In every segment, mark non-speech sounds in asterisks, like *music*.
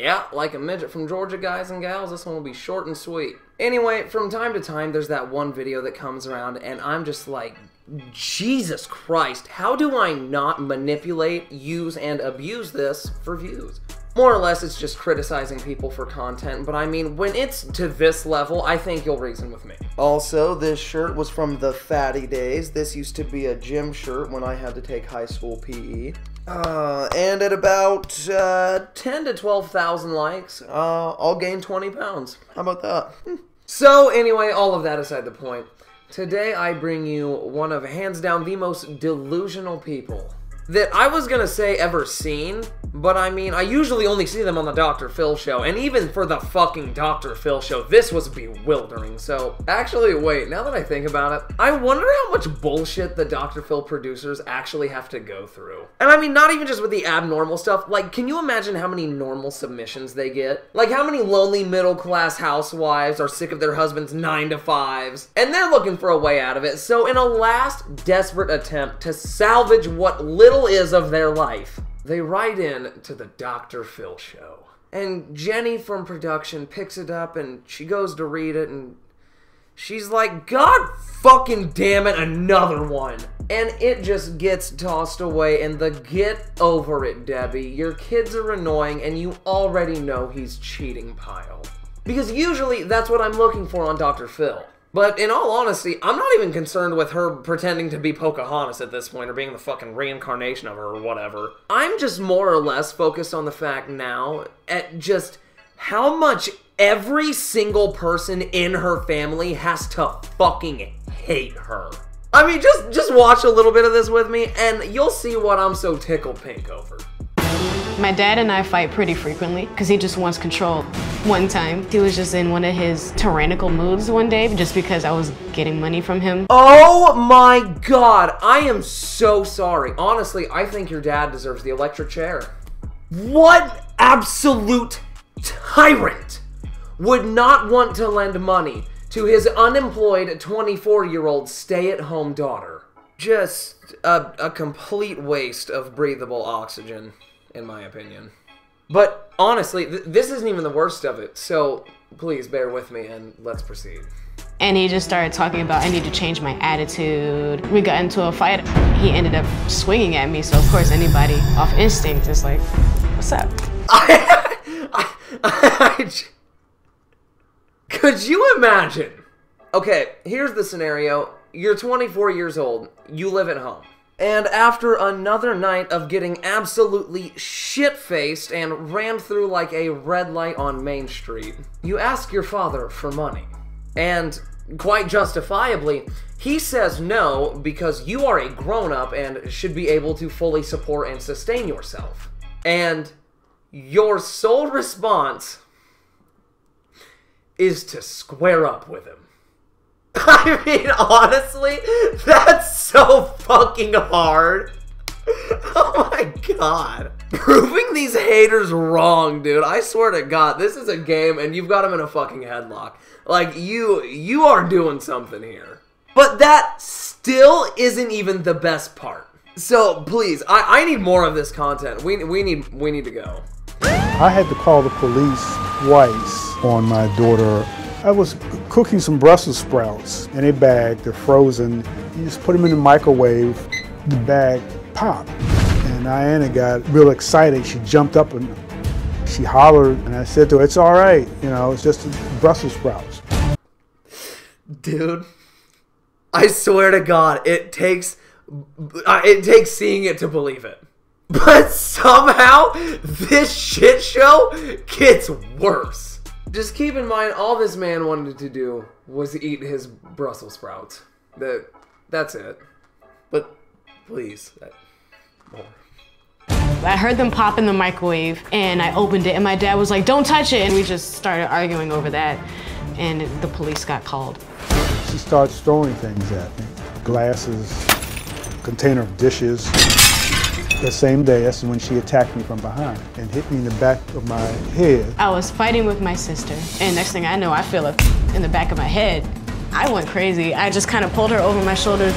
Yeah, like a midget from Georgia, guys and gals, this one will be short and sweet. Anyway, from time to time, there's that one video that comes around, and I'm just like, Jesus Christ, how do I not manipulate, use, and abuse this for views? More or less, it's just criticizing people for content, but I mean, when it's to this level, I think you'll reason with me. Also, this shirt was from the fatty days. This used to be a gym shirt when I had to take high school PE. Uh, and at about uh, 10 to 12,000 likes, uh, I'll gain 20 pounds. How about that? so, anyway, all of that aside the point. Today, I bring you one of hands down the most delusional people that I was gonna say ever seen, but I mean, I usually only see them on the Dr. Phil show, and even for the fucking Dr. Phil show, this was bewildering. So, actually, wait, now that I think about it, I wonder how much bullshit the Dr. Phil producers actually have to go through. And I mean, not even just with the abnormal stuff, like, can you imagine how many normal submissions they get? Like, how many lonely middle class housewives are sick of their husband's nine to fives, and they're looking for a way out of it. So, in a last desperate attempt to salvage what little is of their life, they write in to the Dr. Phil show. And Jenny from production picks it up and she goes to read it and she's like, God fucking damn it, another one. And it just gets tossed away in the get over it, Debbie. Your kids are annoying and you already know he's cheating pile. Because usually that's what I'm looking for on Dr. Phil. But in all honesty, I'm not even concerned with her pretending to be Pocahontas at this point or being the fucking reincarnation of her or whatever. I'm just more or less focused on the fact now at just how much every single person in her family has to fucking hate her. I mean, just just watch a little bit of this with me and you'll see what I'm so tickled pink over. My dad and I fight pretty frequently because he just wants control. One time, he was just in one of his tyrannical moods one day just because I was getting money from him. Oh my god, I am so sorry. Honestly, I think your dad deserves the electric chair. What absolute tyrant would not want to lend money to his unemployed 24 year old stay at home daughter? Just a, a complete waste of breathable oxygen in my opinion. But honestly, th- this isn't even the worst of it. So please bear with me and let's proceed. And he just started talking about I need to change my attitude. We got into a fight. He ended up swinging at me. So of course, anybody off instinct is like, "What's up?" *laughs* I, I, I, could you imagine? Okay, here's the scenario. You're 24 years old. You live at home. And after another night of getting absolutely shit faced and rammed through like a red light on Main Street, you ask your father for money. And quite justifiably, he says no because you are a grown up and should be able to fully support and sustain yourself. And your sole response is to square up with him. *laughs* I mean, honestly, that's so fucking hard. *laughs* Oh my god. Proving these haters wrong, dude. I swear to god, this is a game and you've got them in a fucking headlock. Like, you, you are doing something here. But that still isn't even the best part. So, please, I, I need more of this content. We, we need, we need to go. I had to call the police twice on my daughter I was cooking some Brussels sprouts in a bag. They're frozen. You just put them in the microwave. The bag popped. And Diana got real excited. She jumped up and she hollered. And I said to her, it's all right. You know, it's just Brussels sprouts. Dude, I swear to God, it takes uh, it takes seeing it to believe it. *laughs* But somehow, this shit show gets worse. Just keep in mind, all this man wanted to do was eat his Brussels sprouts. That, that's it. But please, that, more. I heard them pop in the microwave and I opened it and my dad was like, don't touch it. And we just started arguing over that and the police got called. She starts throwing things at me. Glasses, container of dishes. The same day, that's when she attacked me from behind and hit me in the back of my head. I was fighting with my sister, and next thing I know, I feel it in the back of my head. I went crazy. I just kind of pulled her over my shoulder,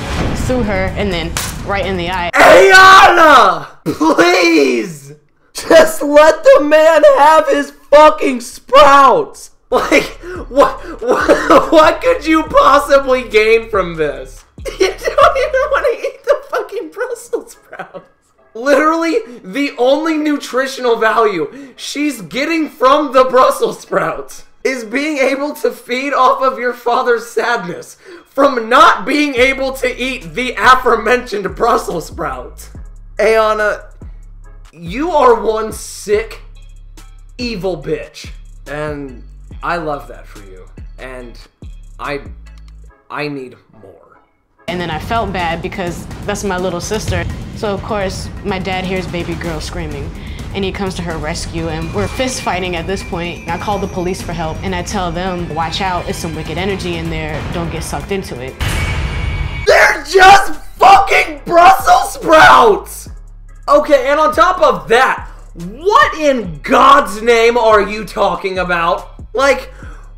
threw her, and then right in the eye. Ayana! Please! Just let the man have his fucking sprouts. Like, what, what, *laughs* what could you possibly gain from this? *laughs* You don't even want to eat the fucking Brussels sprouts. Literally, the only nutritional value she's getting from the Brussels sprouts is being able to feed off of your father's sadness from not being able to eat the aforementioned Brussels sprouts. Ayana, you are one sick, evil bitch. And I love that for you. And I I need more. And then I felt bad because that's my little sister. So of course, my dad hears baby girl screaming and he comes to her rescue and we're fist fighting at this point. I call the police for help and I tell them, watch out, it's some wicked energy in there, don't get sucked into it. They're just fucking Brussels sprouts! Okay, and on top of that, what in God's name are you talking about? Like,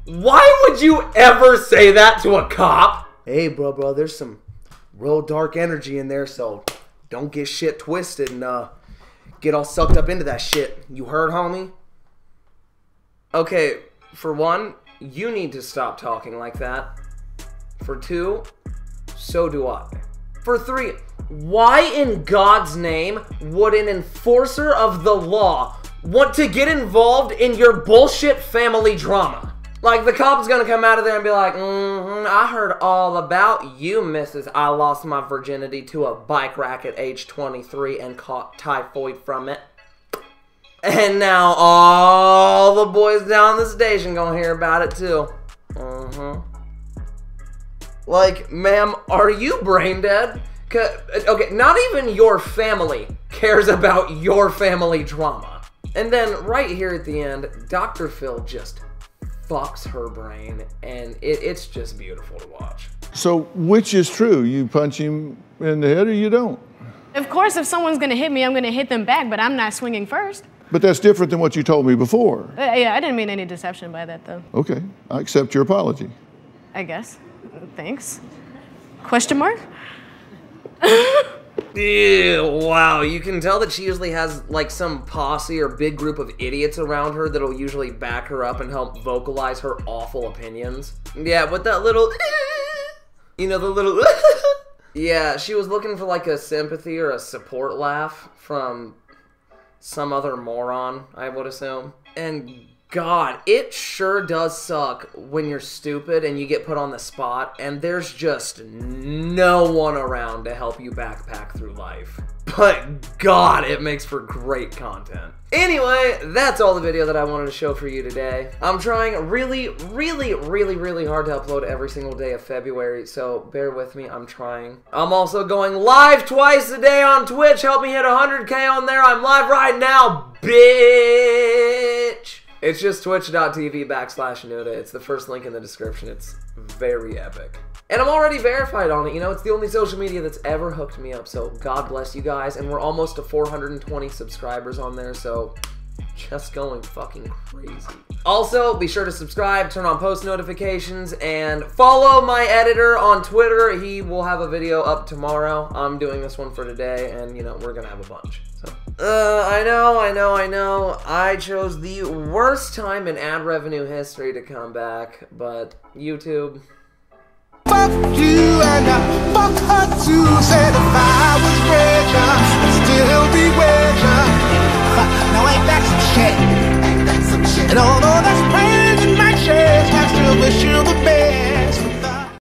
why would you ever say that to a cop? Hey, bro, bro, there's some real dark energy in there, so don't get shit twisted and uh, get all sucked up into that shit. You heard, homie? Okay, for one, you need to stop talking like that. For two, so do I. For three, why in God's name would an enforcer of the law want to get involved in your bullshit family drama? Like the cop's gonna come out of there and be like, mm-hmm, I heard all about you, Mrs. I lost my virginity to a bike rack at age 23 and caught typhoid from it. And now all the boys down the station gonna hear about it too. Mm-hmm. Like, ma'am, are you brain dead? Okay, not even your family cares about your family drama. And then right here at the end, Dr. Phil just fucks her brain, and it, it's just beautiful to watch. So, which is true? You punch him in the head or you don't? Of course, if someone's gonna hit me, I'm gonna hit them back, but I'm not swinging first. But that's different than what you told me before. Uh, yeah, I didn't mean any deception by that, though. Okay, I accept your apology. I guess. Thanks. Question mark? Ew, wow, you can tell that she usually has like some posse or big group of idiots around her that'll usually back her up and help vocalize her awful opinions. Yeah, but that little, *laughs* you know, the little, *laughs* yeah, she was looking for like a sympathy or a support laugh from some other moron, I would assume. And God, it sure does suck when you're stupid and you get put on the spot and there's just no one around to help you backpack through life. But God, it makes for great content. Anyway, that's all the video that I wanted to show for you today. I'm trying really, really, really, really hard to upload every single day of February, so bear with me, I'm trying. I'm also going live twice a day on Twitch. Help me hit 100k on there. I'm live right now, bitch! It's just twitch.tv backslash Nudah. It's the first link in the description. It's very epic. And I'm already verified on it. You know, it's the only social media that's ever hooked me up. So God bless you guys. And we're almost to 420 subscribers on there. So just going fucking crazy. Also, be sure to subscribe, turn on post notifications, and follow my editor on Twitter. He will have a video up tomorrow. I'm doing this one for today, and you know, we're gonna have a bunch. So, uh, I know, I know, I know. I chose the worst time in ad revenue history to come back, but YouTube. Fuck you and I fuck her too. Said if I was rich, I'd still be. *laughs* Now ain't that some shit? Ain't that some shit? And although that's pain in my chest, I still wish you